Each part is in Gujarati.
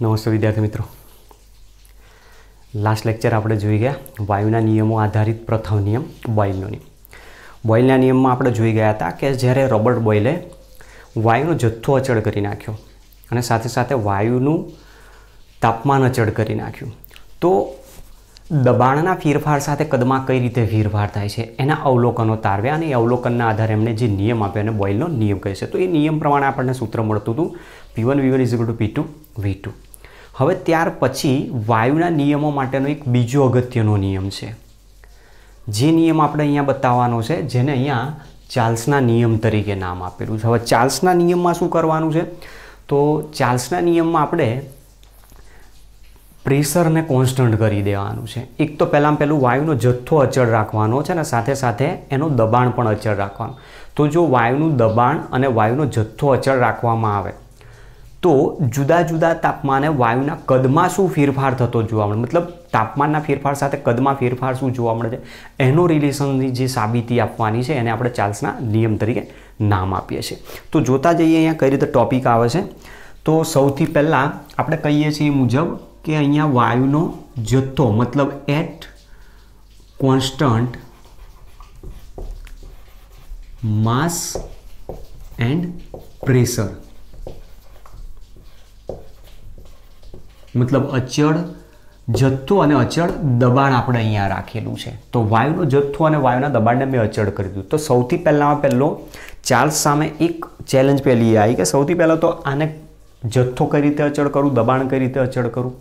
નમસ્તે વિદ્યાર્થી મિત્રો. લાસ્ટ લેક્ચર આપણે જોઈ ગયા વાયુના નિયમો આધારિત પ્રથમ નિયમ, બોઇલનો નિયમ. બોઇલના નિયમમાં આપણે જોઈ ગયા હતા કે જ્યારે રોબર્ટ બોઇલે, વાયુનો જથ્થો અચળ કરી નાખ્યો અને સાથે સાથે વાયુનું તાપમાન અચળ કરી નાખ્યું. તો દબાણના ફેરફાર સાથે કદમાં કઈ રીતે ફેરફાર થાય છે, એના અવલોકનો તારવ્યા અને એ અવલોકનના આધારે એમને જે નિયમ આપ્યો એને બોઇલનો નિયમ કહે છે. તો એ નિયમ પ્રમાણે આપણને સૂત્ર મળતું હતું P one V one is to P two V two હવે ત્યાર પછી વાયુના નિયમો માટેનો એક બીજો અગત્યનો નિયમ છે. જે નિયમ આપણે અહીંયા બતાવવાનો છે, જેને અહીંયા ચાર્લ્સના નિયમ તરીકે નામ આપેલું છે. હવે ચાર્લ્સના નિયમમાં શું કરવાનું છે? તો ચાર્લ્સના નિયમમાં આપણે પ્રેશરને કોન્સ્ટન્ટ કરી દેવાનું છે. એક તો પહેલાં પહેલું વાયુનો જથ્થો અચળ રાખવાનો છે અને સાથે સાથે એનું દબાણ પણ અચળ રાખવાનું. તો જો વાયુનું દબાણ અને વાયુનો જથ્થો અચળ રાખવામાં આવે તો જુદા જુદા તાપમાને વાયુના કદમાં શું ફેરફાર થતો જોવા મળે? મતલબ તાપમાનના ફેરફાર સાથે કદમાં ફેરફાર શું જોવા મળે છે? એનો રિલેશનની જે સાબિતી આપવાની છે એને આપણે ચાર્લ્સના નિયમ તરીકે નામ આપીએ છીએ. તો જોતા જઈએ અહીંયા કઈ રીતે ટોપિક આવે છે. તો સૌથી પહેલાં આપણે કહીએ છીએ મુજબ કે અહીંયા વાયુનો જથ્થો, મતલબ at constant mass and pressure મતલબ અચળ જથ્થો અને અચળ દબાણ આપણે અહીંયા રાખેલું છે. તો વાયુનો જથ્થો અને વાયુના દબાણને મેં અચળ કરી દીધું. તો સૌથી પહેલાં પહેલો ચાર્લ્સ સામે એક ચેલેન્જ પહેલી આવી કે સૌથી પહેલાં તો આને જથ્થો કઈ રીતે અચળ કરું, દબાણ કઈ રીતે અચળ કરું?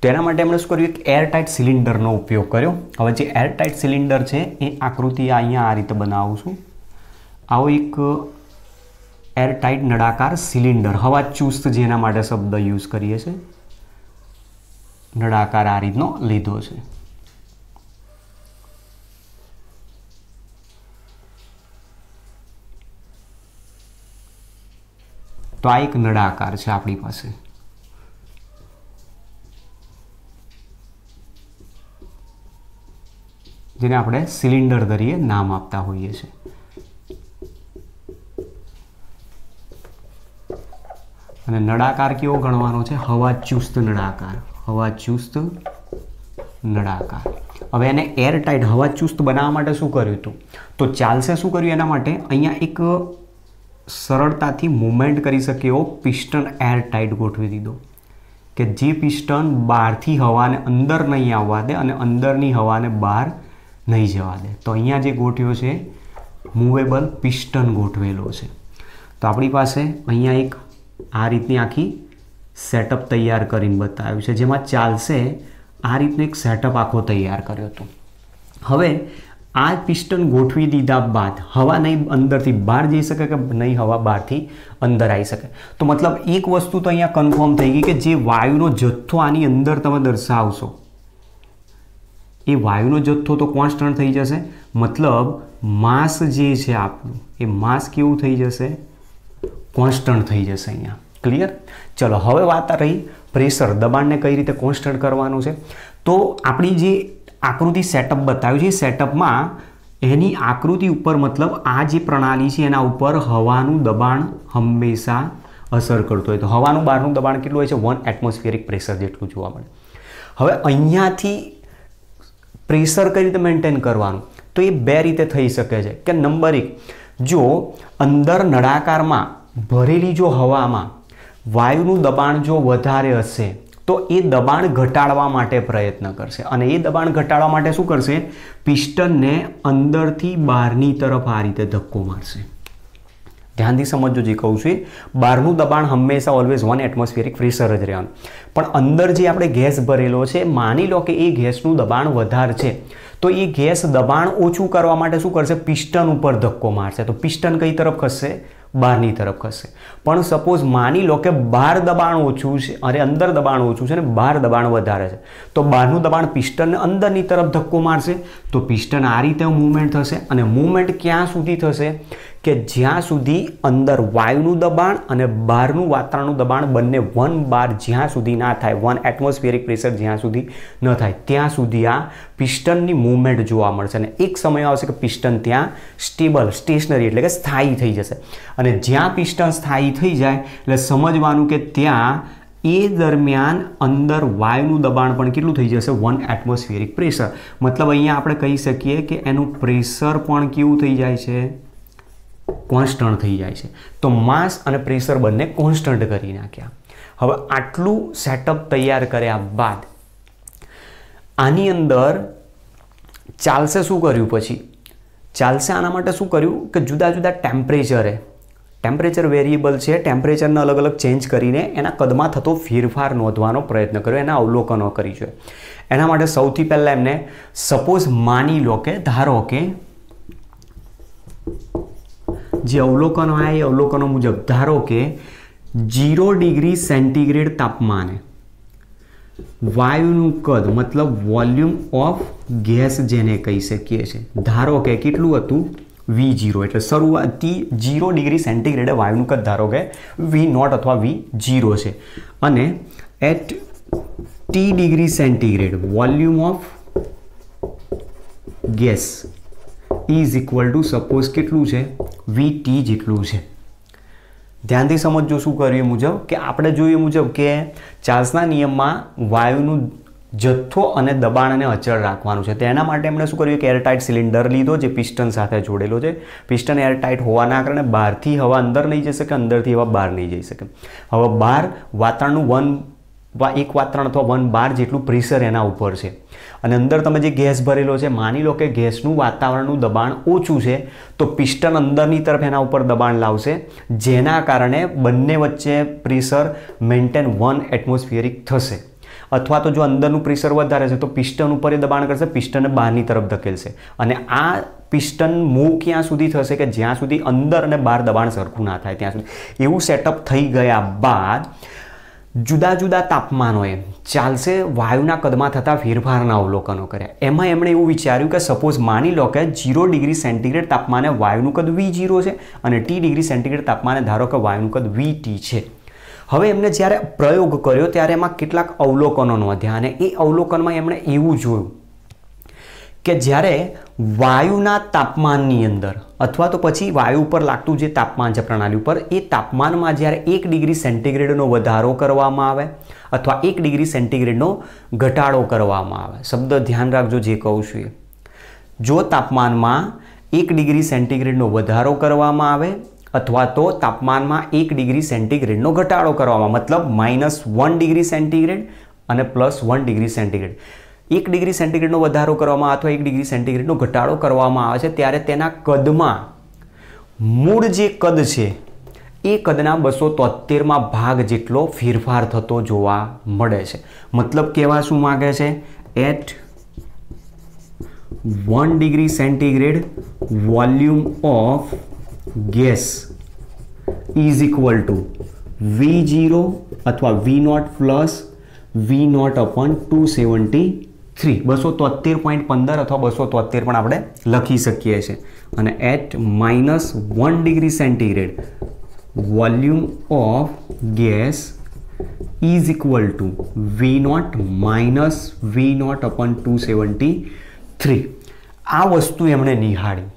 તો એના માટે એમણે શું કર્યું? એક એરટાઇટ સિલિન્ડરનો ઉપયોગ કર્યો. હવે જે એરટાઇટ સિલિન્ડર છે એ આકૃતિ અહીંયા આ રીતે બનાવું છું. આવો એક એરટાઇટ નળાકાર સિલિન્ડર હવા ચુસ્ત જેના માટે શબ્દ યુઝ કરીએ છીએ. નળાકાર આ રીતનો લીધો છે. તો આ એક નળાકાર છે આપણી પાસે. જેને આપણે સિલિન્ડર તરીકે નામ આપતા હોઈએ છીએ. અને નળાકાર કેવો ગણવાનો છે? હવા ચુસ્ત નળાકાર. હવા ચુસ્ત, નળાકાર. હવે એને એર ટાઈટ હવા ચુસ્ત બનાવવા માટે શું કર્યું હતું? તો ચાલશે શું કર્યું એના માટે? અહીંયા એક સરળતાથી મુમેન્ટ કરી શકે એવો પિસ્ટન એર ટાઈટ ગોઠવી દીધો કે જે પિસ્ટન બહારથી હવાને અંદર નહીં આવવા દે અને અંદરની હવાને બહાર નહીં જવા દે. તો અહીંયા જે ગોઠવ્યો છે મૂવેબલ પિસ્ટન ગોઠવેલો છે. તો આપણી પાસે અહીંયા એક આ રીતની આખી સેટઅપ તૈયાર કરીને બતાવ્યું છે. જેમાં ચાલશે આ રીતનું એક સેટઅપ આખો તૈયાર કર્યો હતો. હવે આ પિસ્ટન ગોઠવી દીધા બાદ હવા નહીં અંદરથી બહાર જઈ શકે કે નહીં હવા બહારથી અંદર આવી શકે? તો મતલબ એક વસ્તુ તો અહીંયા કન્ફર્મ થઈ ગઈ કે જે વાયુનો જથ્થો આની અંદર તમે દર્શાવશો. એ વાયુનો જથ્થો તો કોન્સ્ટન્ટ થઈ જશે? મતલબ માસ જે છે આપણું, એ માસ કેવું થઈ જશે? કોન્સ્ટન્ટ થઈ જશે અહીંયા? ક્લિયર ચલો, હવે વાત રહી પ્રેશર દબાણને કઈ રીતે કોન્સ્ટન્ટ કરવાનું છે? તો આપણી જે આકૃતિ સેટઅપ બતાવ્યું છે સેટઅપમાં એની આકૃતિ ઉપર મતલબ આ જે પ્રણાલી છે, એના ઉપર હવાનું દબાણ હંમેશા અસર કરતું હોય. તો હવાનું બહારનું દબાણ કેટલું હોય છે? વન એટમોસ્ફિયરિક પ્રેશર જેટલું જોવા મળે. હવે અહીંયાથી પ્રેશર કઈ રીતે મેન્ટેન કરવાનું? તો એ બે રીતે થઈ શકે છે. કે નંબર એક, જો અંદર નળાકારમાં ભરેલી જો હવામાં વાયુનું દબાણ જો વધારે હશે, તો એ દબાણ ઘટાડવા માટે પ્રયત્ન કરશે. અને એ દબાણ ઘટાડવા માટે શું કરશે? પિસ્ટનને અંદરથી બહારની તરફ આ રીતે ધક્કો મારશે. ધ્યાનથી સમજો જે કહું છું બહારનું દબાણ હંમેશા ઓલવેઝ વન એટમોસ્ફિયરિક પ્રેશર જ રહેવાનું. પણ અંદર જે આપણે ગેસ ભરેલો છે, માની લો કે એ ગેસનું દબાણ વધારે છે, તો એ ગેસ દબાણ ઓછું કરવા માટે શું કરશે? પિસ્ટન ઉપર ધક્કો મારશે. તો પિસ્ટન કઈ તરફ ખસશે? બહારની તરફ ખસશે પણ સપોઝ માની લો કે બહાર દબાણ ઓછું છે, અરે અંદર દબાણ ઓછું છે અને બહાર દબાણ વધારે છે, તો બહારનું દબાણ પિસ્ટનને અંદરની તરફ ધક્કો મારશે, તો પિસ્ટન આ રીતે મૂવમેન્ટ થશે અને મૂવમેન્ટ ક્યાં સુધી થશે? કે જ્યાં સુધી અંદર વાયુનું દબાણ અને બહારનું વાતાવરણનું દબાણ બંને વન બાર જ્યાં સુધી ના થાય, વન એટમોસ્ફિયરિક પ્રેશર જ્યાં સુધી ન થાય, ત્યાં સુધી આ પિસ્ટનની મૂવમેન્ટ જોવા મળશે અને એક સમય આવશે કે પિસ્ટન ત્યાં સ્ટેબલ, સ્ટેશનરી એટલે કે સ્થાયી થઈ જશે. અને જ્યાં પિસ્ટન સ્થાયી થઈ જાય, એટલે સમજવાનું કે ત્યાં એ દરમિયાન અંદર વાયુનું દબાણ પણ કેટલું થઈ જશે? One atmospheric pressure. મતલબ અહીંયા આપણે કહી શકીએ કે એનું પ્રેશર પણ કેવું થઈ જાય છે? કોન્સ્ટન્ટ થઈ જાય છે. તો માસ અને પ્રેશર બંને કોન્સ્ટન્ટ કરી નાખ્યા. હવે આટલું સેટઅપ તૈયાર કર્યા બાદ આની અંદર ચાલશે શું કર્યું પછી? ચાલશે આના માટે શું કર્યું? કે જુદા જુદા ટેમ્પરેચરે ટેમ્પરેચર વેરિયેબલ છે ટેમ્પરેચરને અલગ અલગ ચેન્જ કરીને એના કદમાં થતો ફેરફાર નોંધવાનો પ્રયત્ન કર્યો, એના અવલોકનો કરી છે એના માટે સૌથી પહેલાં એમને સપોઝ માની લો કે, ધારો કે જે અવલોકનો આવ્યા એ અવલોકનો મુજબ, ધારો કે જીરો ડિગ્રી સેન્ટીગ્રેડ તાપમાને વાયુનું કદ, મતલબ વોલ્યુમ ઓફ ગેસ જેને કહી શકીએ છીએ ધારો કે કેટલું હતું? વી જીરો એટલે શરૂઆતથી જીરો ડિગ્રી સેન્ટીગ્રેડે વાયુનું કદ, ધારો કે વી નોટ અથવા વી જીરો છે. અને at T degree centigrade volume of gas is equal to suppose કેટલું છે? વી ટી જેટલું છે. ધ્યાનથી સમજજો શું કર્યું મુજબ કે આપણે જોઈએ મુજબ કે ચાર્લ્સના નિયમમાં વાયુનું જથ્થો અને દબાણને અચળ રાખવાનું છે. તેના માટે એમણે શું કર્યું? કે એરટાઇટ સિલિન્ડર લીધો જે પિસ્ટન સાથે જોડેલો છે. પિસ્ટન એરટાઇટ હોવાના કારણે બહારથી હવા અંદર નહીં જઈ શકે, અંદરથી હવા બહાર નહીં જઈ શકે. હવે બહાર વાતાવરણનું વન એક વાતાવરણ અથવા વન બાર જેટલું પ્રેશર એના ઉપર છે. અને અંદર તમે જે ગેસ ભરેલો છે, માની લો કે ગેસનું વાતાવરણનું દબાણ ઓછું છે, તો પિસ્ટન અંદરની તરફ એના ઉપર દબાણ લાવશે, જેના કારણે બંને વચ્ચે પ્રેશર મેન્ટેન વન એટમોસ્ફિયરિક થશે. અથવા તો જો અંદરનું પ્રેશર વધારે છે, તો પિસ્ટન ઉપર એ દબાણ કરશે, પિસ્ટનને બહારની તરફ ધકેલશે. અને આ પિસ્ટન મૂવ ક્યાં સુધી થશે કે જ્યાં સુધી અંદર અને બહાર દબાણ સરખું ના થાય, ત્યાં સુધી. એવું સેટઅપ થઈ ગયા બાદ જુદા જુદા તાપમાનોએ ચાલશે, વાયુના કદમાં થતા ફેરફારના અવલોકનો કર્યા. એમાં એમણે એવું વિચાર્યું કે સપોઝ માની લો કે જીરો ડિગ્રી સેન્ટીગ્રેડ તાપમાને વાયુનું કદ વી જીરો છે અને ટી ડિગ્રી સેન્ટીગ્રેડ તાપમાને ધારો કે વાયુનું કદ વી ટી છે. હવે એમને જ્યારે પ્રયોગ કર્યો ત્યારે એમાં કેટલાક અવલોકનો નોંધ્યા અને એ અવલોકનમાં એમણે એવું જોયું કે જ્યારે વાયુના તાપમાનની અંદર અથવા તો પછી વાયુ ઉપર લાગતું જે તાપમાન છે પ્રણાલી ઉપર, એ તાપમાનમાં જ્યારે એક ડિગ્રી સેન્ટીગ્રેડનો વધારો કરવામાં આવે અથવા એક ડિગ્રી સેન્ટીગ્રેડનો ઘટાડો કરવામાં આવે. શબ્દ ધ્યાન રાખજો જે કહું છું એ. જો તાપમાનમાં એક ડિગ્રી સેન્ટીગ્રેડનો વધારો કરવામાં આવે અથવા તો તાપમાનમાં એક ડિગ્રી સેન્ટીગ્રેડનો ઘટાડો કરવામાં મતલબ માઇનસ વન ડિગ્રી સેન્ટીગ્રેડ અને પ્લસ વન ડિગ્રી સેન્ટીગ્રેડ એક ડિગ્રી સેન્ટીગ્રેડનો વધારો કરવામાં અથવા એક ડિગ્રી સેન્ટીગ્રેડનો ઘટાડો કરવામાં આવે છે, ત્યારે તેના કદમાં મૂળ જે કદ છે, એ કદના બસો તોતેરમાં ભાગ જેટલો ફેરફાર થતો જોવા મળે છે. મતલબ કહેવા શું માગે છે? At one degree centigrade volume of gas is equal to V zero અથવા V naught plus V naught upon two seventy three બસો તોતેર પોઈન્ટ પંદર અથવા બસો તોતેર પણ આપણે લખી શકીએ છીએ. અને at minus one degree centigrade volume of gas is equal to V naught minus V naught upon two seventy three આ વસ્તુ એમણે નિહાળી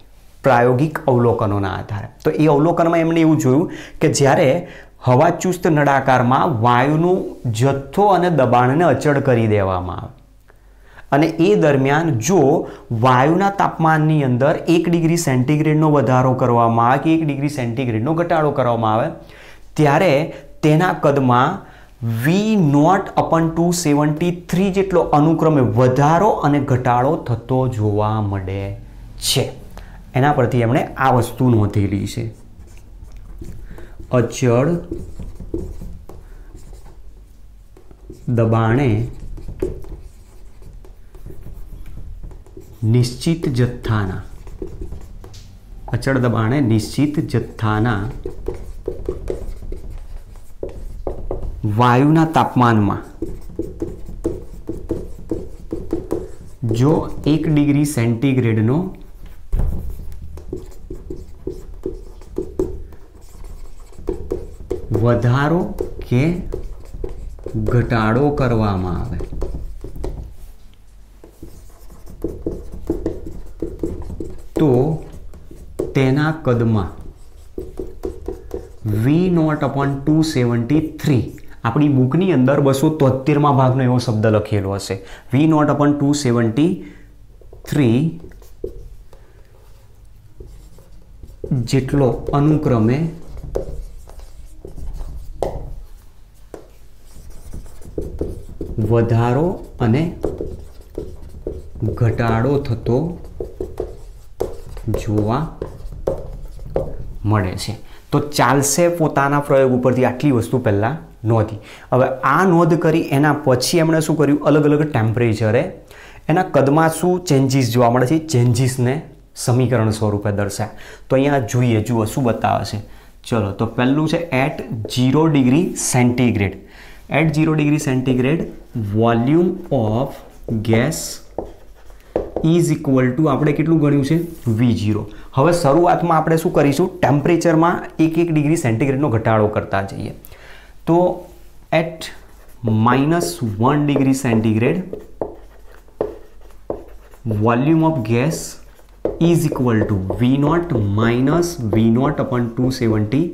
પ્રાયોગિક અવલોકનોના આધારે. તો એ અવલોકનમાં એમણે એવું જોયું કે જ્યારે હવા ચુસ્ત નળાકારમાં વાયુનું જથ્થો અને દબાણને અચળ કરી દેવામાં આવે અને એ દરમિયાન જો વાયુના તાપમાનની અંદર એક ડિગ્રી સેન્ટીગ્રેડનો વધારો કરવામાં આવે કે એક ડિગ્રી સેન્ટીગ્રેડનો ઘટાડો કરવામાં આવે, ત્યારે તેના કદમાં V naught upon two seventy three જેટલો અનુક્રમે વધારો અને ઘટાડો થતો જોવા મળે છે. એના પરથી એમણે આ વસ્તુ નોંધેલી છે. અચળ દબાણે નિશ્ચિત જથ્થાના. અચળ દબાણે નિશ્ચિત જથ્થાના વાયુના તાપમાનમાં. જો એક ડિગ્રી સેન્ટીગ્રેડનો વધારો કે ઘટાડો કરવામાં આવે. તો તેના કદમાં V naught upon two seventy three આપણી બુકની અંદર બસો તોતેરમાં ભાગનો એવો શબ્દ લખેલો હશે. V naught upon two seventy three જેટલો અનુક્રમે વધારો અને ઘટાડો થતો જોવા મળે છે. તો ચાલશે પોતાના પ્રયોગ ઉપરથી આટલી વસ્તુ પહેલાં નહોતી હવે આ નોંધ કરી એના પછી એમણે શું કર્યું? અલગ અલગ ટેમ્પરેચરે એના કદમાં શું ચેન્જીસ જોવા મળે છે? ચેન્જીસને સમીકરણ સ્વરૂપે દર્શાય. તો અહીંયા જોઈએ, જુઓ, શું બતાવે છે? ચલો, તો પહેલું છે at zero degree centigrade at zero degree centigrade volume of gas is equal to આપણે કેટલું ગણ્યું છે? વી જીરો હવે શરૂઆતમાં આપણે શું કરીશું? ટેમ્પરેચરમાં એક એક ડિગ્રી સેન્ટીગ્રેડનો ઘટાડો કરતા જઈએ. તો at minus one degree centigrade volume of gas is equal to V naught minus V naught upon two seventy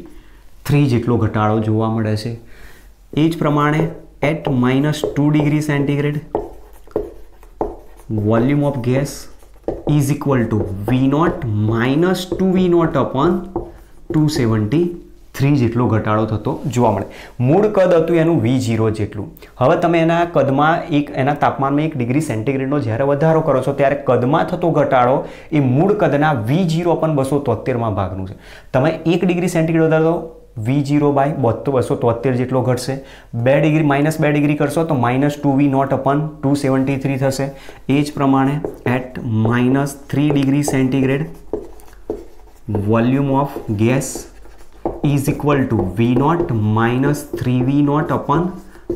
three જેટલો ઘટાડો જોવા મળે છે. એ જ પ્રમાણે at minus two degree centigrade is equal to V naught minus two V naught upon two seventy three જેટલો ઘટાડો થતો જોવા મળે. મૂળ કદ હતું એનું વી ઝીરો જેટલું. હવે તમે એના કદમાં એક, એના તાપમાનમાં એક ડિગ્રી સેન્ટીગ્રેડનો જ્યારે વધારો કરો છો, ત્યારે કદમાં થતો ઘટાડો એ મૂળ કદના વી જીરો પણ બસો તોતેરમાં ભાગનું છે. તમે એક ડિગ્રી સેન્ટીગ્રેડ વધારો વી જીરો બાય બોત્તો બસો તોતેર જેટલો ઘટશે. બે ડિગ્રી માઇનસ બે ડિગ્રી કરશો તો minus two V naught upon two seventy three થશે. એ જ પ્રમાણે at minus three degree centigrade volume of gas is equal to V naught minus three V naught upon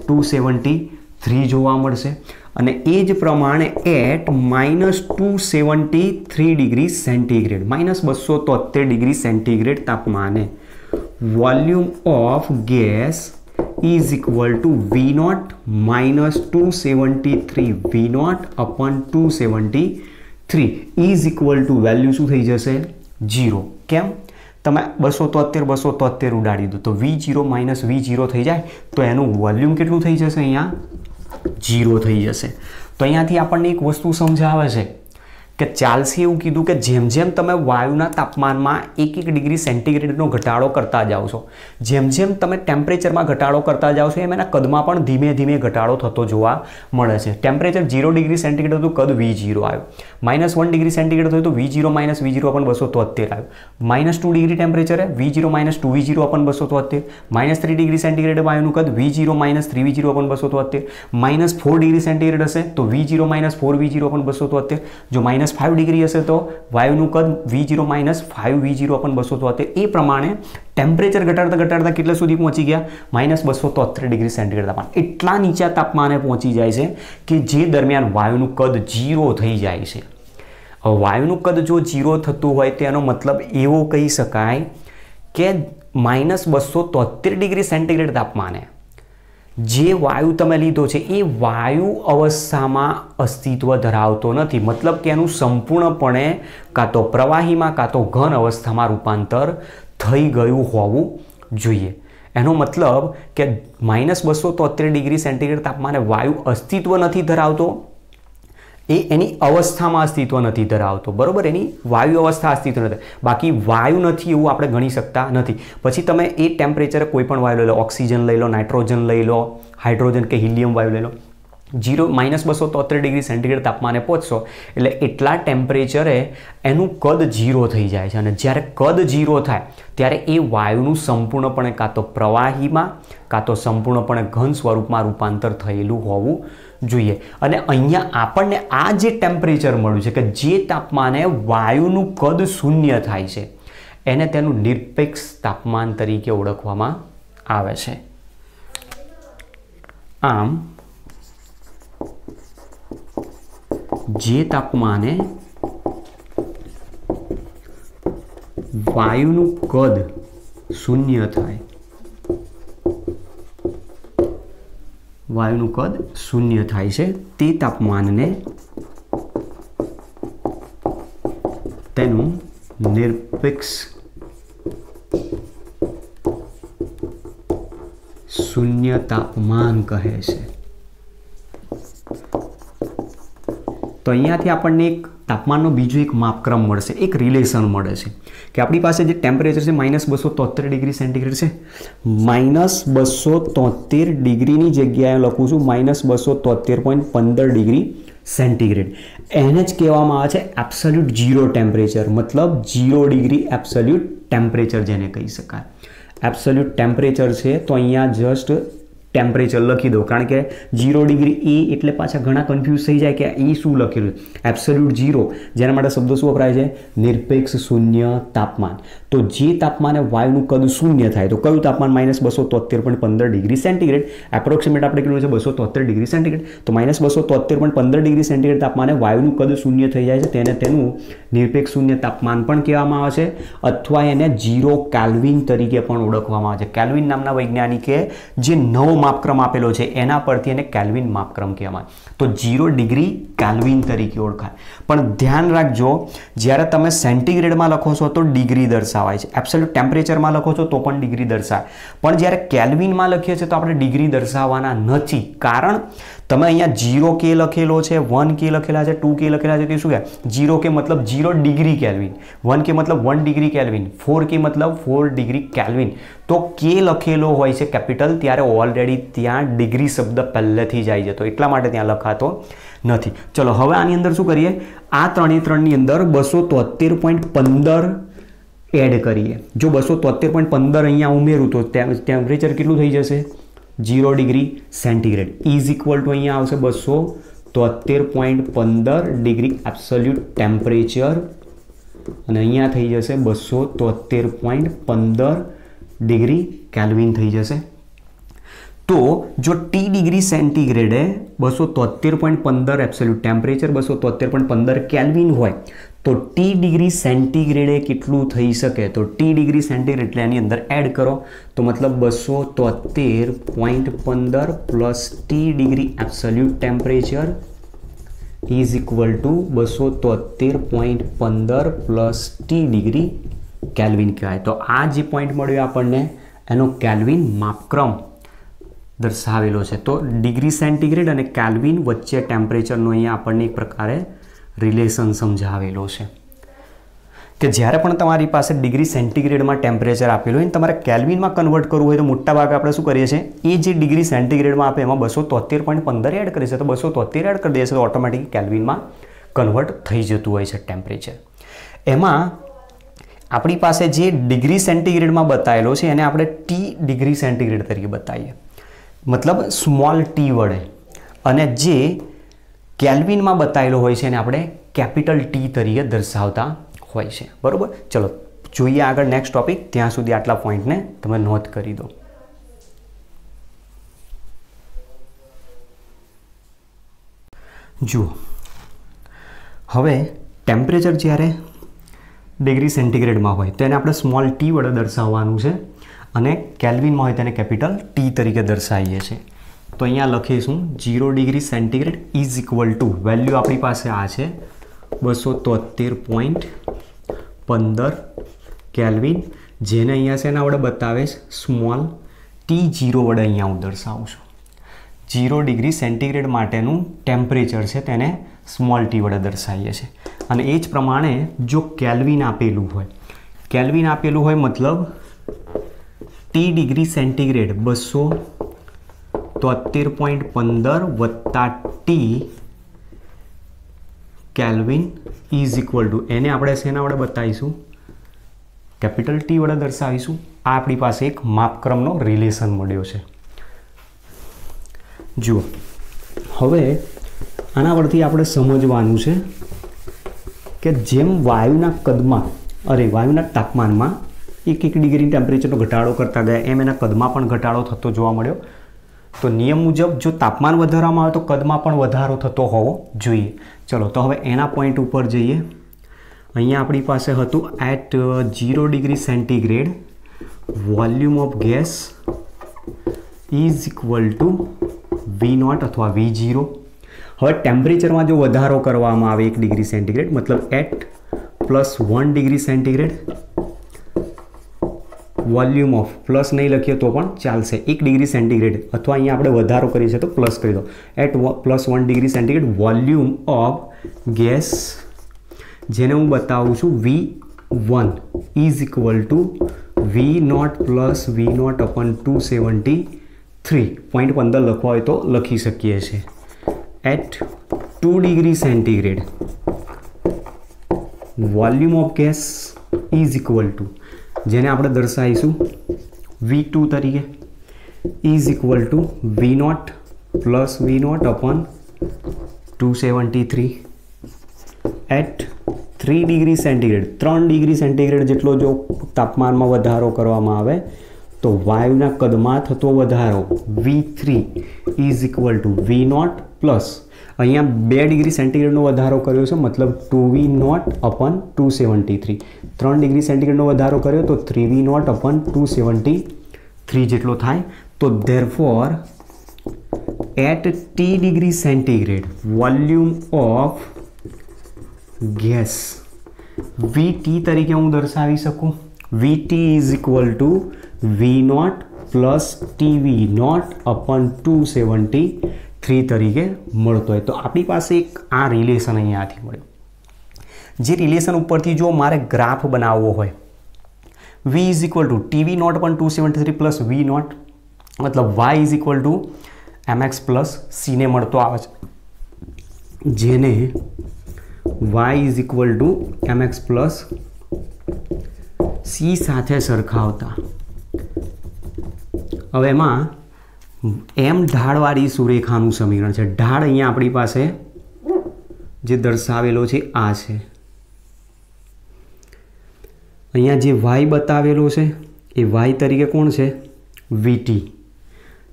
two seventy three જોવા મળશે. અને એ જ પ્રમાણે at minus two seventy three degree centigrade minus બસો તોતેર ડિગ્રી સેન્ટીગ્રેડ તાપમાને. Volume of gas naught minus two seventy three V naught upon two seventy three is equal to value શું થઈ જશે? જીરો કેમ? તમે બસો તોતેર બસો તોતેર ઉડાડી દો. તો V zero minus V zero થઈ જાય. તો એનું વોલ્યુમ કેટલું થઈ જશે અહીંયા? જીરો થઈ જશે. તો અહીંયાથી આપણને એક વસ્તુ સમજાવે છે. કે ચાર્લ્સે એવું કીધું કે જેમ જેમ તમે વાયુના તાપમાનમાં એક એક ડિગ્રી સેન્ટીગ્રેડનો ઘટાડો કરતા જાઓ છો, જેમ જેમ તમે ટેમ્પરેચરમાં ઘટાડો કરતા જાઓ છો, એમ એના કદમાં પણ ધીમે ધીમે ઘટાડો થતો જોવા મળે છે. ટેમ્પરેચર જીરો ડિગ્રી સેન્ટીગ્રેડ હતું, કદ વી જીરો આવ્યું. માઇનસ વન ડિગ્રી સેન્ટીગ્રેડ થયું તો V zero minus V zero પણ બસો તોતેર આવ્યું. Minus two degree ટેમ્પરેચરે V zero minus two V zero પણ બસો તોતેર માઇનસ થ્રી ડિગ્રી સેન્ટીગ્રેડ વાયુનું કદ V zero minus three V zero પણ બસો તોતેર માઇનસ ફોર ડિગ્રી સેન્ટીગ્રેડ હશે તો V zero minus four V zero પણ બસો તોતેર જો માઇનસ ફાઇવ ડિગ્રી હશે તો વાયુનું કદ V zero minus five V zero પણ બસો તોતેર. એ પ્રમાણે ટેમ્પરેચર ઘટાડતા ઘટાડતા કેટલા સુધી પહોંચી ગયા? માઇનસ બસો તોતેર ડિગ્રી સેન્ટીગ્રેડ તાપમાન. એટલા નીચા તાપમાને પહોંચી જાય છે કે જે દરમિયાન વાયુનું કદ જીરો થઈ જાય છે. વાયુનું કદ જો જીરો થતું હોય તેનો મતલબ એવો કહી શકાય કે માઇનસ બસો તોતેર ડિગ્રી સેન્ટીગ્રેડ તાપમાને જે વાયુ તમે લીધો છે, એ વાયુ અવસ્થામાં અસ્તિત્વ ધરાવતો નથી. મતલબ કે એનું સંપૂર્ણપણે કાં તો પ્રવાહીમાં, કાં તો ઘન અવસ્થામાં રૂપાંતર થઈ ગયું હોવું જોઈએ. એનો મતલબ કે માઇનસ બસો તોતેર ડિગ્રી સેન્ટીગ્રેડ તાપમાને વાયુ અસ્તિત્વ નથી ધરાવતો એ એની અવસ્થામાં અસ્તિત્વ નથી ધરાવતો. બરાબર? એની વાયુ અવસ્થા અસ્તિત્વ નથી. બાકી વાયુ નથી એવું આપણે ગણી શકતા નથી. પછી તમે એ ટેમ્પરેચરે કોઈ પણ વાયુ લઈ લો, ઓક્સિજન લઈ લો નાઇટ્રોજન લઈ લો હાઇડ્રોજન કે હિલિયમ વાયુ લઈ લો. જીરો માઇનસ બસો તોતેર ડિગ્રી સેન્ટીગ્રેડ તાપમાને પહોંચશો, એટલે એટલા ટેમ્પરેચરે એનું કદ ઝીરો થઈ જાય છે. અને જ્યારે કદ જીરો થાય, ત્યારે એ વાયુનું સંપૂર્ણપણે કાં તો પ્રવાહીમાં, કાં તો સંપૂર્ણપણે ઘન સ્વરૂપમાં રૂપાંતર થયેલું હોવું જોઈએ. અને અહીંયા આપણને આ જે ટેમ્પરેચર મળ્યું છે કે જે તાપમાને વાયુનું કદ શૂન્ય થાય છે, એને તેનું નિરપેક્ષ તાપમાન તરીકે ઓળખવામાં આવે છે. આમ જે તાપમાને વાયુનું કદ શૂન્ય થાય. વાયુનું કદ શૂન્ય થાય છે. તે તાપમાનને તેનું નિરપેક્ષ શૂન્ય તાપમાન કહે છે. તો અહીંયાથી આપણને એક તાપમાનનો બીજો એક માપક્રમ મળશે, એક રિલેશન મળે છે. કે આપણી પાસે જે ટેમ્પરેચર છે, માઇનસ બસો તોતેર ડિગ્રી સેન્ટીગ્રેડ છે. માઇનસ બસો તોતેર ડિગ્રીની જગ્યાએ લખું છું માઇનસ બસો તોતેર પોઈન્ટ પંદર ડિગ્રી સેન્ટીગ્રેડ એને જ કહેવામાં આવે છે એબ્સોલ્યુટ ઝીરો ટેમ્પરેચર મતલબ ઝીરો ડિગ્રી એબ્સોલ્યુટ ટેમ્પરેચર જેને કહી શકાય. એબ્સોલ્યુટ ટેમ્પરેચર છે તો અહીંયા જસ્ટ ટેમ્પરેચર લખી દો. કારણ કે ઝીરો ડિગ્રી એ એટલે પાછા ઘણા કન્ફ્યુઝ થઈ જાય કે એ શું લખેલું એબ્સોલ્યુટ ઝીરો જેના માટે શબ્દો શું વપરાય છે? નિરપેક્ષ શૂન્ય તાપમાન. તો જે તાપમાને વાયુનું કદ શૂન્ય થાય, તો કયું તાપમાન? માઇનસ બસો તોતેર પોઈન્ટ પંદર ડિગ્રી સેન્ટીગ્રેડ એપ્રોક્સિમેટ આપણે કેટલું છે? બસો તોતેર ડિગ્રી સેન્ટીગ્રેડ તો માઇનસ બસો તોતેર પોઈન્ટ પંદર ડિગ્રી સેન્ટીગ્રેડ તાપમાને વાયુનું કદ શૂન્ય થઈ જાય છે. તેને તેનું નિરપેક્ષ શૂન્ય તાપમાન પણ કહેવામાં આવે છે. અથવા એને ઝીરો કેલ્વિન તરીકે પણ ઓળખવામાં આવે છે. કેલ્વિન નામના વૈજ્ઞાનિકે જે નવો માપક્રમ આપેલો છે, એના પરથી એને કેલ્વિન માપક્રમ કહેવાય. તો ઝીરો ડિગ્રી કેલ્વિન તરીકે ઓળખાય. પણ ધ્યાન રાખજો, જ્યારે તમે સેન્ટીગ્રેડમાં લખો છો તો ડિગ્રી દર્શાવાય છે. એબ્સોલ્યુટ ટેમ્પરેચરમાં લખો છો તો પણ ડિગ્રી દર્શાવે પણ જ્યારે કેલ્વિનમાં લખીએ છીએ તો આપણે ડિગ્રી દર્શાવવાના નથી. કારણ તમે અહીંયા જીરો કે લખેલો છે, વન કે લખેલા છે, ટુ કે લખેલા છે, તે શું કે જીરો કે મતલબ જીરો ડિગ્રી કેલ્વિન. વન કે મતલબ વન ડિગ્રી કેલ્વિન. ફોર કે મતલબ ફોર ડિગ્રી કેલ્વિન. તો કે લખેલો હોય છે કેપિટલ ત્યારે ઓલરેડી ત્યાં ડિગ્રી શબ્દ પહેલેથી જાય જતો એટલા માટે ત્યાં લખાતો નથી. ચલો, હવે આની અંદર શું કરીએ? આ ત્રણે ત્રણની અંદર બસો તોતેર પોઈન્ટ પંદર એડ કરીએ. જો બસો તોતેર પોઈન્ટ પંદર અહીંયા ઉમેરું તો ટેમ્પરેચર કેટલું થઈ જશે? Zero degree centigrade is equal to અહીંયા આવશે બસો તોતેર પોઈન્ટ પંદર ડિગ્રી એબ્સોલ્યુટ ટેમ્પરેચર અને અહીંયા થઈ જશે બસો તોતેર પોઈન્ટ પંદર ડિગ્રી કેલ્વિન થઈ જશે. તો જો ટી ડિગ્રી સેન્ટીગ્રેડે બસો તોતેર પોઈન્ટ પંદર એબ્સોલ્યુટ ટેમ્પરેચર બસો તોતેર પોઈન્ટ પંદર કેલ્વિન હોય, તો ટી ડિગ્રી સેન્ટીગ્રેડે કેટલું થઈ શકે? તો ટી ડિગ્રી સેન્ટીગ્રેડ એટલે એની અંદર એડ કરો. તો મતલબ બસો તોતેર પોઈન્ટ પંદર plus T degree absolute temperature is equal to બસો તોતેર પોઈન્ટ પંદર પ્લસ ટી ડિગ્રી કેલ્વિન કહેવાય. તો આ જે પોઈન્ટ મળ્યો આપણને, એનો કેલ્વિન માપક્રમ દર્શાવેલો છે. તો ડિગ્રી સેન્ટીગ્રેડ અને કેલ્વિન વચ્ચે ટેમ્પરેચરનો અહીંયા આપણને એક પ્રકારે રિલેશન સમજાવેલો છે. કે જ્યારે પણ તમારી પાસે ડિગ્રી સેન્ટીગ્રેડમાં ટેમ્પરેચર આપેલું હોય તમારે કેલ્વિનમાં કન્વર્ટ કરવું હોય તો મોટા ભાગે આપણે શું કરીએ છીએ? એ જે ડિગ્રી સેન્ટીગ્રેડમાં આપે એમાં બસો તોતેર પોઈન્ટ પંદર એડ કરીએ છીએ. તો બસો તોતેર એડ કરી છીએ તો ઓટોમેટિક કેલ્વિનમાં કન્વર્ટ થઈ જતું હોય છે ટેમ્પરેચર એમાં આપણી પાસે જે ડિગ્રી સેન્ટીગ્રેડમાં બતાવેલો છે, એને આપણે ટી ડિગ્રી સેન્ટીગ્રેડ તરીકે બતાવીએ. મતલબ સ્મોલ ટી વડે. અને જે કેલ્વિનમાં બતાવેલો હોય છે, એને આપણે કેપિટલ ટી તરીકે દર્શાવતા હોય છે. બરાબર? ચલો, જોઈએ આગળ નેક્સ્ટ ટોપિક ત્યાં સુધી આટલા પોઈન્ટને તમે નોંધ કરી દો. જુઓ. હવે ટેમ્પરેચર જ્યારે ડિગ્રી સેન્ટીગ્રેડમાં હોય. તેને આપણે સ્મોલ ટી વડે દર્શાવવાનું છે અને કેલ્વિનમાં હોય તેને કેપિટલ ટી તરીકે દર્શાવીએ છીએ. તો અહીંયા લખીશું zero degree centigrade is equal to value આપણી પાસે આ છે, બસો તોતેર પોઈન્ટ પંદર કેલ્વિન, જેને અહીંયા છે એના વડે બતાવે છે? સ્મોલ ટી જીરો વડે અહીંયા હું દર્શાવું છું. જીરો ડિગ્રી સેન્ટીગ્રેડ માટેનું ટેમ્પરેચર છે તેને સ્મોલ ટી વડે દર્શાવીએ છીએ. અને એ જ પ્રમાણે જો કેલ્વિન આપેલું હોય, કેલ્વિન આપેલું હોય મતલબ ટી ડિગ્રી સેન્ટીગ્રેડ બસો તોતેર પોઈન્ટ પંદર વત્તા T kelvin is equal to. એને આપણે શેના વડે બતાવીશું? કેપિટલ ટી વડે દર્શાવીશું. આ આપણી પાસે એક માપક્રમનો રિલેશન મળ્યો છે. જુઓ. હવે આના પરથી આપણે સમજવાનું છે કે જેમ વાયુના કદમાં, અરે વાયુના તાપમાનમાં એક એક ડિગ્રી ટેમ્પરેચરનો ઘટાડો કરતા ગયા, એમ એના કદમાં પણ ઘટાડો થતો જોવા મળ્યો. તો નિયમ મુજબ જો તાપમાન વધારવામાં આવે તો કદમાં પણ વધારો થતો હોવો જોઈએ. ચલો, તો હવે એના પોઈન્ટ ઉપર જઈએ. અહીંયા આપણી પાસે હતું at zero degree centigrade volume of gas is equal to V naught અથવા વી જીરો હવે ટેમ્પરેચરમાં જો વધારો કરવામાં આવે એક ડિગ્રી સેન્ટીગ્રેડ મતલબ at plus one degree centigrade volume of plus નહીં લખીએ તો પણ ચાલશે. એક ડિગ્રી સેન્ટીગ્રેડ અથવા અહીંયા આપણે વધારો કરીએ છીએ તો પ્લસ કરી દો. At plus one degree centigrade volume of gas જેને હું બતાવું છું V one is equal to V naught plus V naught upon two seventy three point પંદર લખવા હોય તો લખી શકીએ છીએ. At two degree centigrade volume of gas is equal to જેને આપણે દર્શાવીશું વી ટુ તરીકે is equal to V naught plus V naught upon two seventy three at three degree centigrade ત્રણ ડિગ્રી સેન્ટીગ્રેડ જેટલો જો તાપમાનમાં વધારો કરવામાં આવે, તો વાયુના કદમાં થતો વધારો V three is equal to V naught plus અહીંયા બે ડિગ્રી સેન્ટીગ્રેડનો વધારો કર્યો છે, મતલબ two V naught upon two seventy three ત્રણ ડિગ્રી સેન્ટીગ્રેડનો વધારો કર્યો તો three V naught upon two seventy three જેટલો થાય. તો therefore at T degree centigrade, volume of gas. V T તરીકે હું દર્શાવી શકું. V T is equal to V naught plus T V naught upon two seventy three તરીકે મળતો હોય. તો આપણી પાસે એક આ રિલેશન અહીંયાથી મળ્યો. જે રિલેશન ઉપરથી જો મારે ગ્રાફ બનાવવો હોય V is equal to T V naught પણ two seventy three plus V naught મતલબ Y is equal to M X plus સીને મળતો આવે છે. જેને Y is equal to M X plus C સાથે સરખાવતા. હવે એમાં એમ ઢાળવાળી સુરેખાનું સમીકરણ છે. ઢાળ અહીંયા આપણી પાસે જે દર્શાવેલો છે, આ છે. અહીંયા જે વાય બતાવેલો છે, એ વાય તરીકે કોણ છે? વીટી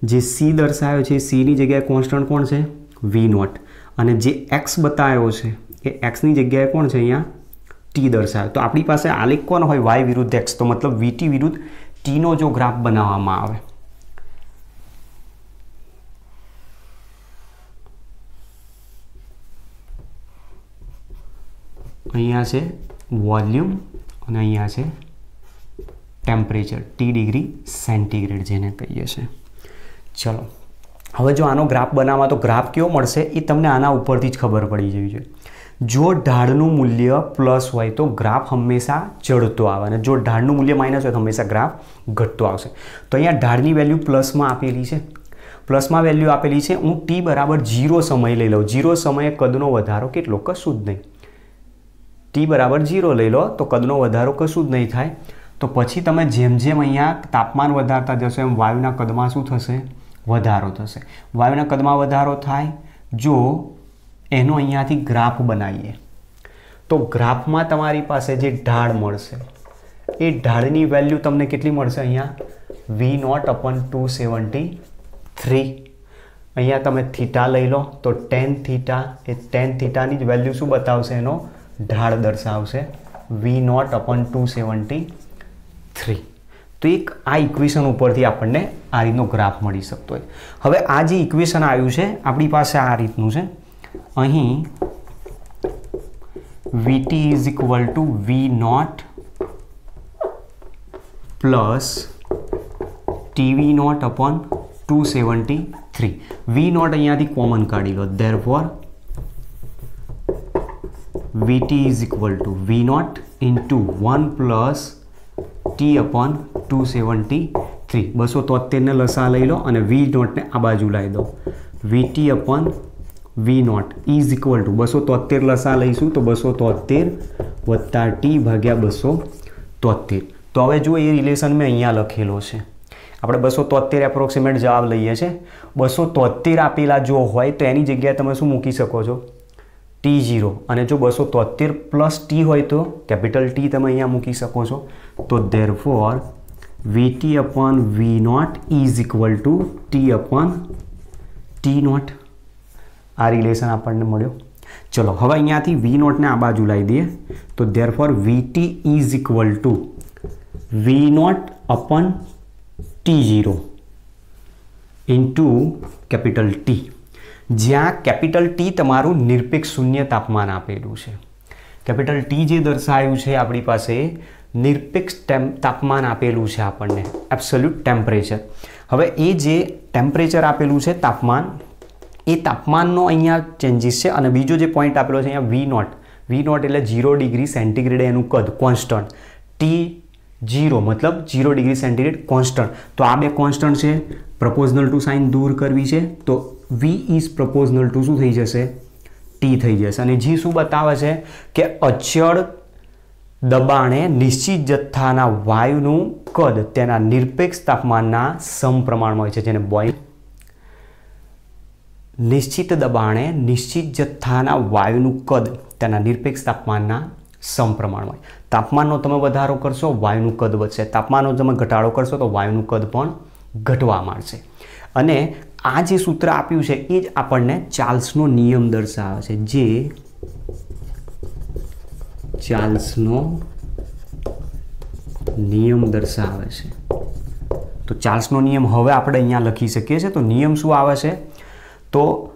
જે સી દર્શાવ્યો છે સીની જગ્યાએ કોન્સ્ટન્ટ કોણ છે? V naught. અને જે એક્સ બતાવ્યો છે, એ એક્સની જગ્યાએ કોણ છે અહીંયા? ટી દર્શાવ્યો. તો આપણી પાસે આલેખ કોણ હોય વાય વિરુદ્ધ એક્સ. તો મતલબ વીટી વિરુદ્ધ ટીનો જો ગ્રાફ બનાવવામાં આવે. અહીંયા છે વોલ્યુમ અને અહીંયા છે ટેમ્પરેચર, ટી ડિગ્રી સેન્ટીગ્રેડ જેને કહીએ છીએ ચલો, હવે જો આનો ગ્રાફ બનાવવા, તો ગ્રાફ કેવો મળશે એ તમને આના ઉપરથી જ ખબર પડી જવી જોઈએ. જો ઢાળનું મૂલ્ય પ્લસ હોય, તો ગ્રાફ હંમેશા ચડતો આવે અને જો ઢાળનું મૂલ્ય માઇનસ હોય, તો હંમેશા ગ્રાફ ઘટતો આવશે. તો અહીંયા ઢાળની વેલ્યુ પ્લસમાં આપેલી છે. પ્લસમાં વેલ્યુ આપેલી છે. હું ટી બરાબર જીરો સમય લઈ લઉં. જીરો સમયે કદનો વધારો કેટલો? કશું જ નહીં. ટી બરાબર જીરો લઈ લો, તો કદનો વધારો કશું જ નહીં થાય. તો પછી તમે જેમ જેમ અહીંયા તાપમાન વધારતા જશો, એમ વાયુના કદમાં શું થશે? વધારો થશે. વાયુના કદમાં વધારો થાય, જો એનો અહીંયાથી ગ્રાફ બનાવીએ. તો ગ્રાફમાં તમારી પાસે જે ઢાળ મળશે, એ ઢાળની વેલ્યુ તમને કેટલી મળશે અહીંયા? V naught upon two seventy three અહીંયા તમે થીટા લઈ લો, તો ટેન થીટા એ ટેન થીટાની જ વેલ્યુ શું બતાવશે એનો? ઢાળ દર્શાવશે. V naught upon two seventy three તો એક આ ઇક્વેશન ઉપરથી આપણને આ રીતનો ગ્રાફ મળી શકતો હોય. હવે આ જે ઇક્વેશન આવ્યું છે, આપણી પાસે આ રીતનું છે. અહીં V T is equal to V naught plus T V naught upon two seventy three V naught અહીંયાથી કોમન કાઢી લો. Therefore vt is equal to v naught into 1 plus t upon 273 બસો તોતેરને લસા લઈ લો અને વી નોટને આ બાજુ લાવી દો. V T upon V naught is equal to બસો તોતેર લસા લઈશું તો બસો તોતેર વત્તા ટી ભાગ્યા બસો તોતેર. તો હવે જો એ રિલેશન મેં અહીંયા લખેલો છે. આપણે બસો તોતેર એપ્રોક્સિમેટ જવાબ લઈએ છીએ બસો તોતેર આપેલા જો હોય તો એની જગ્યાએ તમે શું મૂકી શકો છો? ટી ઝીરો અને જો બસો તોતેર પ્લસ ટી હોય તો કેપિટલ ટી તમે અહીંયા મૂકી શકો છો. તો therefore V T upon V naught is equal to T upon T naught આ રિલેશન આપણને મળ્યો. ચલો, હવે અહીંયાથી વી નોટને આ બાજુ લાવી દઈએ. તો therefore V T is equal to V naught upon T zero into capital T જ્યાં કેપિટલ ટી તમારું નિરપેક્ષ શૂન્ય તાપમાન આપેલું છે. કેપિટલ ટી જે દર્શાવ્યું છે આપણી પાસે નિરપેક્ષ તાપમાન આપેલું છે આપણને. એબ્સોલ્યુટ ટેમ્પરેચર હવે એ જે ટેમ્પરેચર આપેલું છે તાપમાન, એ તાપમાનનો અહીંયા ચેન્જીસ છે અને બીજો જે પોઈન્ટ આપેલો છે અહીંયા વી નોટ વી નોટ એટલે ઝીરો ડિગ્રી સેન્ટીગ્રેડ એનું કદ કોન્સ્ટન્ટ ટી જીરો મતલબ જીરો ડિગ્રી સેન્ટીગ્રેડ કોન્સ્ટન્ટ તો આ બે કોન્સ્ટન્ટ છે. પ્રપોઝનલ ટુ સાઇન દૂર કરવી છે. તો વી ઇઝ પ્રપોઝનલ ટુ શું થઈ જશે? ટી થઈ જશે. અને જી શું બતાવે છે? કે અચળ દબાણે નિશ્ચિત જથ્થાના વાયુનું કદ તેના નિરપેક્ષ તાપમાનના સમપ્રમાણમાં હોય છે, જેને બોય નિશ્ચિત દબાણે નિશ્ચિત જથ્થાના વાયુનું કદ તેના નિરપેક્ષ તાપમાનના સમપ્રમાણ હોય. તાપમાનનો તમે વધારો કરશો, વાયુનું કદ વધશે. તાપમાનનો તમે ઘટાડો કરશો, તો વાયુનું કદ પણ ઘટવા માંડશે. અને આ જે સૂત્ર આપ્યું છે, એ જ આપણને ચાર્લ્સનો નિયમ દર્શાવે છે, જે ચાર્લ્સનો નિયમ દર્શાવે છે. તો ચાર્લ્સનો નિયમ હવે આપણે અહીંયા લખી શકીએ છીએ. તો નિયમ શું આવે છે? તો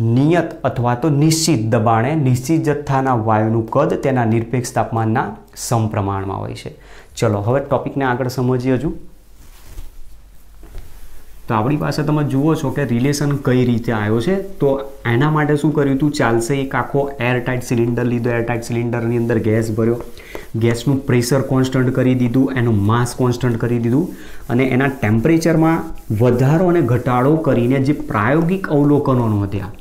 નિયત અથવા તો નિશ્ચિત દબાણે નિશ્ચિત જથ્થાના વાયુનું કદ તેના નિરપેક્ષ તાપમાનના સમપ્રમાણમાં હોય છે. ચલો, હવે ટોપિકને આગળ સમજીએ હજુ. તો આપણી પાસે તમે જુઓ છો કે રિલેશન કઈ રીતે આવ્યો છે. તો એના માટે શું કર્યું હતું ચાલશે એક આખો એરટાઇટ સિલિન્ડર લીધો. એરટાઇટ સિલિન્ડરની અંદર ગેસ ભર્યો. ગેસનું પ્રેશર કોન્સ્ટન્ટ કરી દીધું. એનું માસ કોન્સ્ટન્ટ કરી દીધું. અને એના ટેમ્પરેચરમાં વધારો અને ઘટાડો કરીને જે પ્રાયોગિક અવલોકનો નોંધ્યા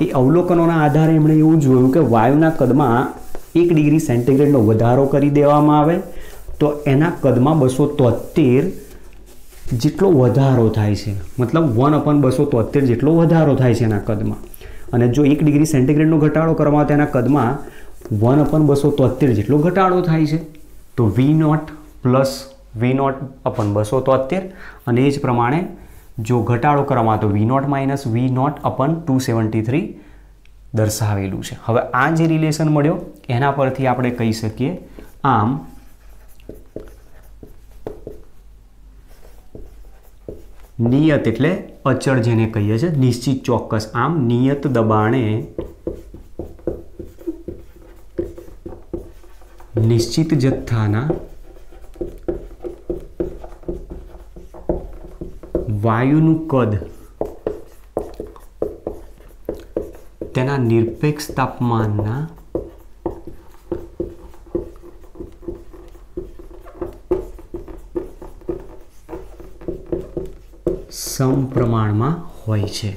એ અવલોકનોના આધારે એમણે એવું જોયું કે વાયુના કદમાં એક ડિગ્રી સેન્ટીગ્રેડનો વધારો કરી દેવામાં આવે. તો એના કદમાં બસો તોતેર જેટલો વધારો થાય છે, મતલબ વન અપન બસો તોતેર જેટલો વધારો થાય છે એના કદમાં. અને જો એક ડિગ્રી સેન્ટીગ્રેડનો ઘટાડો કરવામાં તેના કદમાં વન અપન બસો તોતેર જેટલો ઘટાડો થાય છે, તો V naught plus V naught upon બસો તોતેર અને એ જ પ્રમાણે જો ઘટાડો કરવામાં તો V naught minus V naught upon two seventy three દર્શાવેલું છે. હવે આ જે રિલેશન મળ્યો, એના પરથી આપણે કહી શકીએ, આમ નિયત એટલે અચળ જેને કહીએ છીએ નિશ્ચિત ચોક્કસ આમ નિયત દબાણે નિશ્ચિત જથ્થાના વાયુનું કદ તેના નિરપેક્ષ તાપમાનના સમપ્રમાણમાં હોય છે,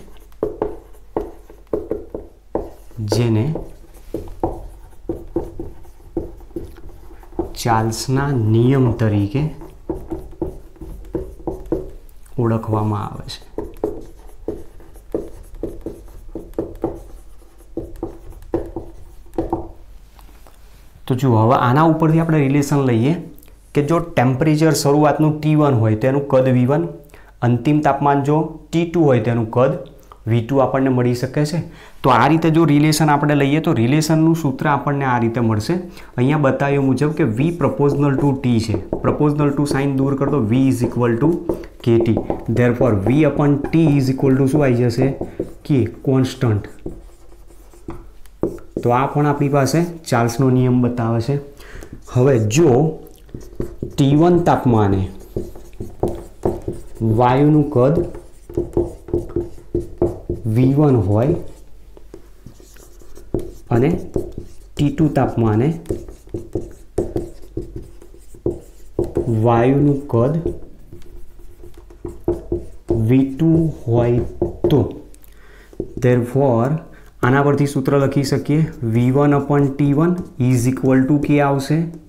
જેને ચાર્લ્સના નિયમ તરીકે ઓળખવામાં આવે છે. તો જો હવે આના ઉપરથી આપણે રિલેશન લઈએ કે જો ટેમ્પરેચર શરૂઆતનું ટી વન હોય તો એનું કદ વી વન અંતિમ તાપમાન જો ટી ટુ હોય તેનું કદ વી ટુ આપણને મળી શકે છે. તો આ રીતે જો રિલેશન આપણે લઈએ તો રિલેશનનું સૂત્ર આપણને આ રીતે મળશે. અહીંયા બતાવ્યું મુજબ કે વી પ્રપોઝનલ ટુ ટી છે. પ્રપોઝનલ ટુ સાઇન દૂર કરતો V is equal to K T therefore V upon T is equal to શું આવી જશે? કે કોન્સ્ટન્ટ તો આ પણ આપણી પાસે ચાર્લ્સનો નિયમ બતાવે છે. હવે જો ટી વન તાપમાને વાયુનું કદ વી વન હોય અને ટી તાપમાને વાયુનું કદ વી ટુ હોય તો. ફોર આના પરથી સૂત્ર લખી શકીએ. V one upon T one is equal to K આવશે.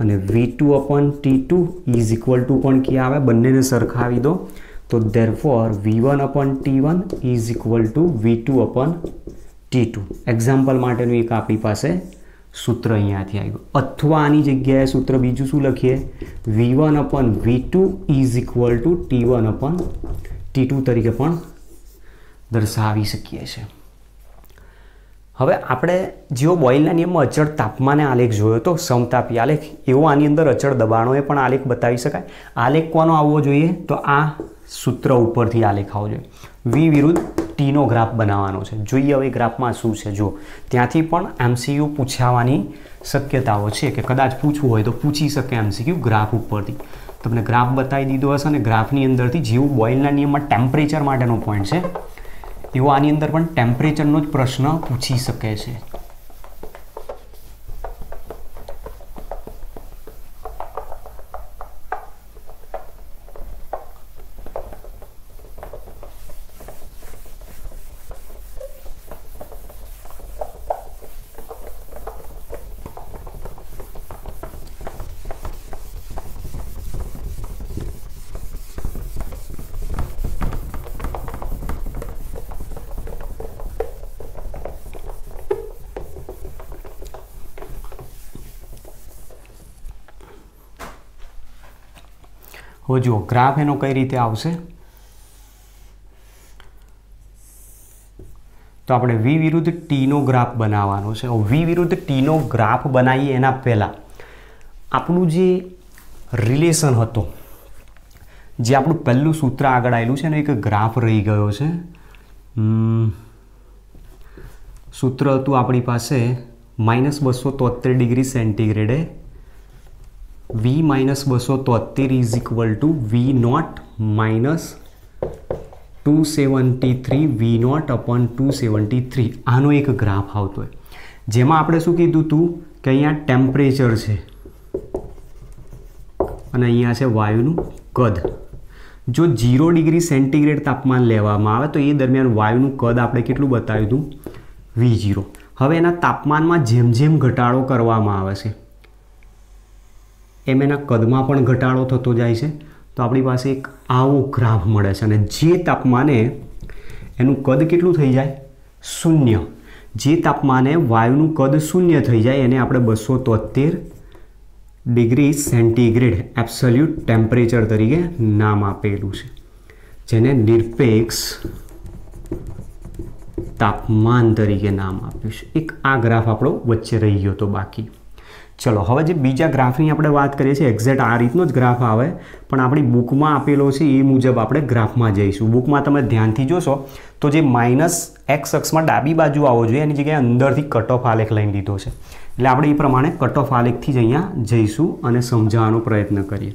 અને V two upon T two is equal to પણ ક્યાં આવે? બંનેને સરખાવી દો. તો therefore V one upon T one is equal to V two upon T two example માટેનું એક આપણી પાસે સૂત્ર અહીંયાથી આવ્યું. અથવા આની જગ્યાએ સૂત્ર બીજું શું લખીએ? V one upon V two is equal to T one upon T two તરીકે પણ દર્શાવી શકીએ છીએ. હવે આપણે જેવો બોઇલના નિયમમાં અચળ તાપમાને આલેખ જોયો તો સમતાપી આલેખ, એવો આની અંદર અચળ દબાણોએ પણ આલેખ બતાવી શકાય. આલેખ કોનો આવવો જોઈએ તો આ સૂત્ર ઉપરથી આલેખ આવવો જોઈએ. વી વિરુદ્ધ ટીનો ગ્રાફ બનાવવાનો છે. જોઈએ હવે ગ્રાફમાં શું છે. જો ત્યાંથી પણ એમસીયુ પૂછાવાની શક્યતાઓ છે કે કદાચ પૂછવું હોય તો પૂછી શકે એમસીક્યુ ગ્રાફ ઉપરથી. તમને ગ્રાફ બતાવી દીધો હશે અને ગ્રાફની અંદરથી જેવું બોઇલના નિયમમાં ટેમ્પરેચર માટેનો પોઈન્ટ છે એવો આની અંદર પણ ટેમ્પરેચરનો જ પ્રશ્ન પૂછી શકે છે. હવે જુઓ ગ્રાફ એનો કઈ રીતે આવશે? તો આપણે વી વિરુદ્ધ ટીનો ગ્રાફ બનાવવાનો છે. વી વિરુદ્ધ ટીનો ગ્રાફ બનાવીએ એના પહેલાં. આપણું જે રિલેશન હતો, જે આપણું પહેલું સૂત્ર આગળ આવેલું છે ને એક ગ્રાફ રહી ગયો છે. સૂત્ર હતું આપણી પાસે માઇનસ બસો તોતેર ડિગ્રી સેન્ટીગ્રેડે વી માઇનસ બસો તોતેર is equal to V naught minus two seventy three V naught upon two seventy three આનો એક ગ્રાફ આવતો હોય. જેમાં આપણે શું કીધું હતું કે અહીંયા ટેમ્પરેચર છે. અને અહીંયા છે વાયુનું કદ. જો જીરો ડિગ્રી સેન્ટીગ્રેડ તાપમાન લેવામાં આવે તો એ દરમિયાન વાયુનું કદ આપણે કેટલું બતાવ્યું હતું? વી હવે એના તાપમાનમાં જેમ જેમ ઘટાડો કરવામાં આવે છે એમ એના કદમાં પણ ઘટાડો થતો જાય છે. તો આપણી પાસે એક આવો ગ્રાફ મળે છે અને જે તાપમાને એનું કદ કેટલું થઈ જાય? શૂન્ય. જે તાપમાને વાયુનું કદ શૂન્ય થઈ જાય એને આપણે બસો તોતેર ડિગ્રી સેન્ટીગ્રેડ એબ્સોલ્યુટ ટેમ્પરેચર તરીકે નામ આપેલું છે. જેને નિરપેક્ષ તાપમાન તરીકે નામ આપ્યું છે. એક આ ગ્રાફ આપણો વચ્ચે રહી ગયો હતો બાકી. ચલો, હવે જે બીજા ગ્રાફની આપણે વાત કરીએ છીએ એક્ઝેક્ટ આ રીતનો જ ગ્રાફ આવે, પણ આપણી બુકમાં આપેલો છે એ મુજબ આપણે ગ્રાફમાં જઈશું. બુકમાં તમે ધ્યાનથી જોશો તો જે માઇનસ એક્સ અક્ષમાં ડાબી બાજુ આવવો જોઈએ, એની જગ્યાએ અંદરથી કટ ઓફ આલેખ લઈને લીધો છે. એટલે આપણે એ પ્રમાણે કટ આલેખથી જ અહીંયા જઈશું અને સમજાવવાનો પ્રયત્ન કરીએ.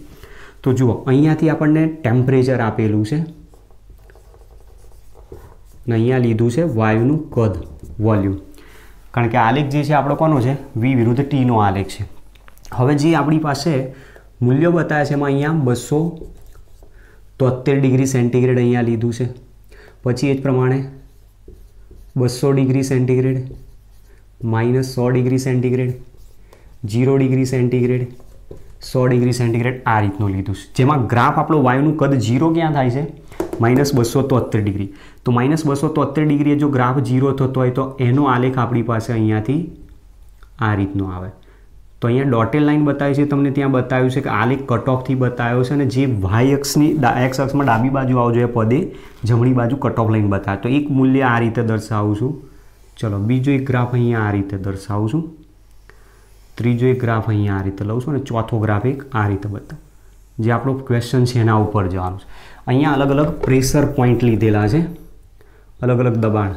તો જુઓ, અહીંયાથી આપણને ટેમ્પરેચર આપેલું છે. ને અહીંયા લીધું છે વાયુનું કદ વોલ્યુમ કારણ કે આલેખ જે છે, આપણો કોનો છે? વી વિરુદ્ધ ટીનો આલેખ છે. હવે જે આપણી પાસે મૂલ્યો બતાવે છે, એમાં અહીંયા બસો તોતેર ડિગ્રી સેન્ટીગ્રેડ અહીંયા લીધું છે. પછી એ જ પ્રમાણે બસો ડિગ્રી સેન્ટીગ્રેડ, માઇનસ સો degree centigrade zero degree centigrade, સો ડિગ્રી સેન્ટીગ્રેડ આ રીતનું લીધું છે. જેમાં ગ્રાફ આપણો વાયુનું કદ જીરો ક્યાં થાય છે? માઇનસ બસો તોતેર ડિગ્રી. તો માઇનસ બસો તોતેર ડિગ્રીએ જો ગ્રાફ જીરો થતો હોય તો એનો આલેખ આપણી પાસે અહીંયાથી આ રીતનો આવે. તો અહીંયા ડોટેલ લાઇન બતાવી છે, તમને ત્યાં બતાવ્યું છે કે આલેખ કટ ઓફથી બતાવ્યો છે અને જે વાય અક્ષની એક્સ અક્ષમાં ડાબી બાજુ આવજો એ પદે, જમણી બાજુ કટ ઓફ લાઇન બતાવે. તો એક મૂલ્ય આ રીતે દર્શાવું છું. ચલો, બીજો એક ગ્રાફ અહીંયા આ રીતે દર્શાવું છું. ત્રીજો એક ગ્રાફ અહીંયા આ રીતે લઉં છું અને ચોથો ગ્રાફ એક આ રીતે બતાવું. જે આપણો ક્વેશ્ચન છે એના ઉપર જવાનું છે. અહીંયા અલગ અલગ પ્રેશર પોઈન્ટ લીધેલા છે. અલગ અલગ દબાણ.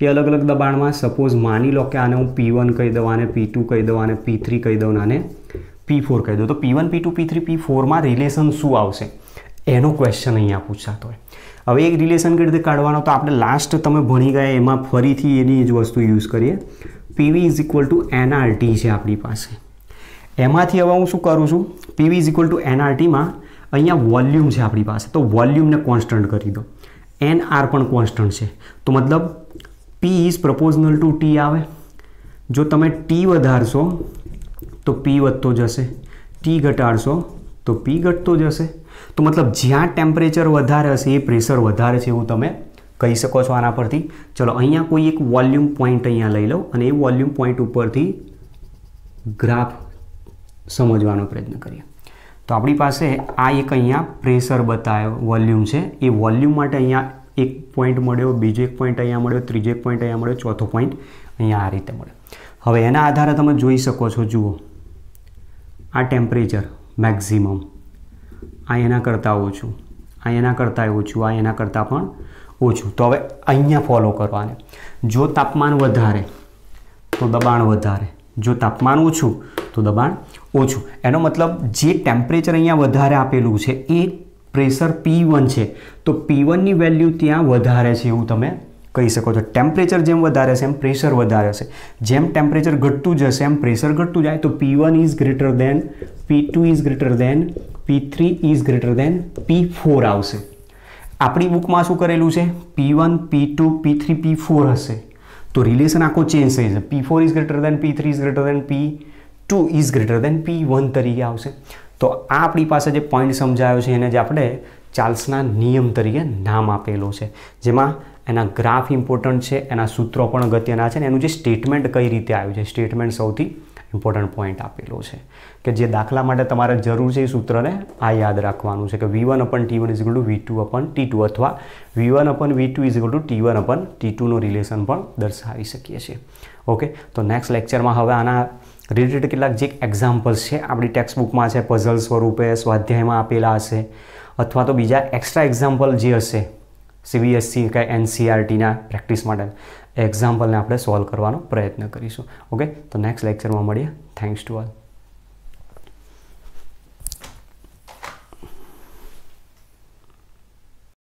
એ અલગ અલગ દબાણમાં સપોઝ માની લો કે આને હું પી વન કહી દઉં, આને પી ટુ કહી દઉં, આને પી થ્રી કહી દઉં આને પી ફોર કહી દઉં. તો P one P two P three P ફોરમાં relation શું આવશે? એનો ક્વેશ્ચન અહીંયા પૂછાતો હોય. હવે એક રિલેશન કઈ રીતે કાઢવાનો? તો આપણે લાસ્ટ તમે ભણી ગયા, એમાં ફરીથી એની જ વસ્તુ યુઝ કરીએ. PV is equal to NRT છે આપણી પાસે. એમાંથી હવે હું શું કરું છું? પીવી ઇઝ ઇક્વલ ટુ એનઆરટીમાં અહીંયા વોલ્યુમ છે આપણી પાસે. તો વોલ્યુમને કોન્સ્ટન્ટ કરી દો. એન આર પણ કોન્સ્ટન્ટ છે. તો મતલબ P is proportional to T આવે. જો તમે ટી વધારશો, તો પી વધતો જશે. ટી ઘટાડશો, તો પી ઘટતો જશે. તો મતલબ જ્યાં ટેમ્પરેચર વધારે હશે, એ પ્રેશર વધારે છે એવું તમે કહી શકો છો આના પરથી. ચલો, અહીંયા કોઈ એક વોલ્યુમ પોઈન્ટ અહીંયા લઈ લઉં અને એ વોલ્યુમ પોઈન્ટ ઉપરથી ગ્રાફ સમજવાનો પ્રયત્ન કરીએ. તો આપણી પાસે આ એક અહીંયા પ્રેશર બતાવ્યો વોલ્યુમ છે. એ વોલ્યુમ માટે અહીંયા એક પોઈન્ટ મળ્યો, બીજો એક પોઈન્ટ અહીંયા મળ્યો, ત્રીજો એક પોઈન્ટ અહીંયા મળ્યો, ચોથો પોઈન્ટ અહીંયા આ રીતે મળ્યો. હવે એના આધારે તમે જોઈ શકો છો, જુઓ. આ ટેમ્પરેચર મેક્ઝિમમ આ એના કરતાં ઓછું. આ એના કરતાં ઓછું. આ એના કરતાં પણ ઓછું. તો હવે અહીંયા ફોલો કરવાને. જો તાપમાન વધારે, તો દબાણ વધારે. જો તાપમાન ઓછું, તો દબાણ ઓછું. એનો મતલબ જે ટેમ્પરેચર અહીંયા વધારે આપેલું છે, એ પ્રેશર પી વન છે. તો પી વનની વેલ્યુ ત્યાં વધારે છે એવું તમે કહી શકો છો. ટેમ્પરેચર જેમ વધારે છે એમ પ્રેશર વધારે છે. જેમ ટેમ્પરેચર ઘટતું જશે એમ પ્રેશર ઘટતું જાય. તો P one is greater than P two is greater than P three is greater than P four આવશે. આપણી બુકમાં શું કરેલું છે? P one P two P three P four હશે. તો રિલેશન આખો ચેન્જ થઈ જશે. P four is greater than P three is greater than P two is greater than P one તરીકે આવશે. તો આ આપણી પાસે જે પોઈન્ટ સમજાયો છે એને જે આપણે ચાર્લ્સના નિયમ તરીકે નામ આપેલો છે. જેમાં એના ગ્રાફ ઇમ્પોર્ટન્ટ છે, એના સૂત્રો પણ અગત્યના છે ને એનું જે સ્ટેટમેન્ટ કઈ રીતે આવ્યું છે. સ્ટેટમેન્ટ સૌથી ઇમ્પોર્ટન્ટ પોઈન્ટ આપેલો છે. કે જે દાખલા માટે તમારે જરૂર છે એ સૂત્રને આ યાદ રાખવાનું છે કે V one upon T one is two V two upon T two અથવા V one upon V two is two T one upon T ટુનો relation પણ દર્શાવી શકીએ છીએ. ઓકે? તો નેક્સ્ટ લેક્ચરમાં હવે આના રિલેટેડ કેટલાક જે એક્ઝામ્પલ્સ છે, આપણી ટેક્સ્ટ બુકમાં છે પઝલ સ્વરૂપે, સ્વાધ્યાયમાં આપેલા હશે, અથવા તો બીજા એક્સ્ટ્રા એક્ઝામ્પલ જે હશે સીબીએસસી કે એનસીઆરટીના પ્રેક્ટિસ માટે એક્ઝામ્પલને આપણે સોલ્વ કરવાનો પ્રયત્ન કરીશું. ઓકે તો નેક્સ્ટ લેક્ચરમાં મળીએ. Thanks to all